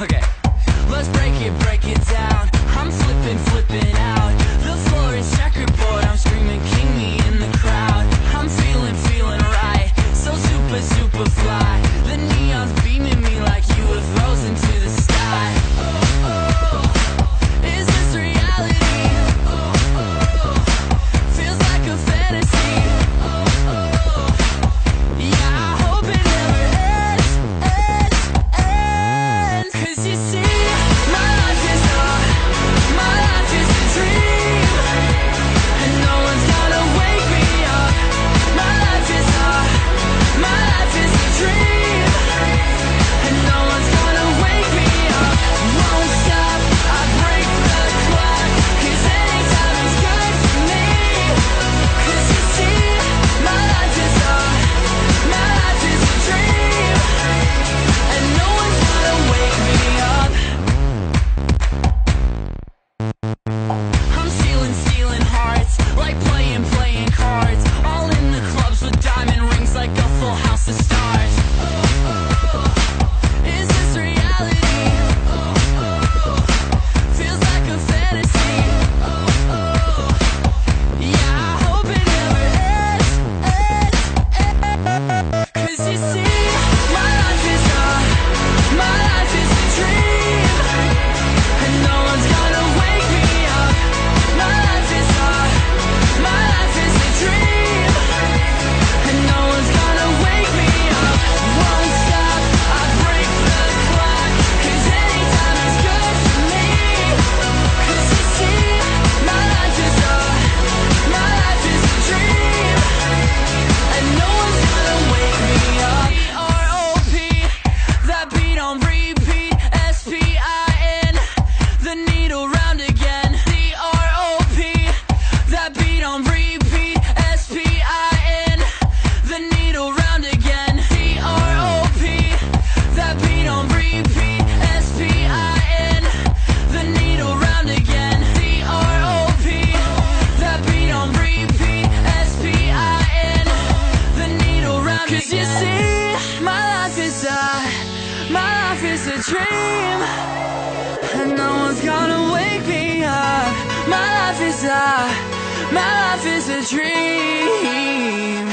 Okay. Let's break it, break it down. just a dream. And no one's gonna wake me up. My life is a, my life is a dream.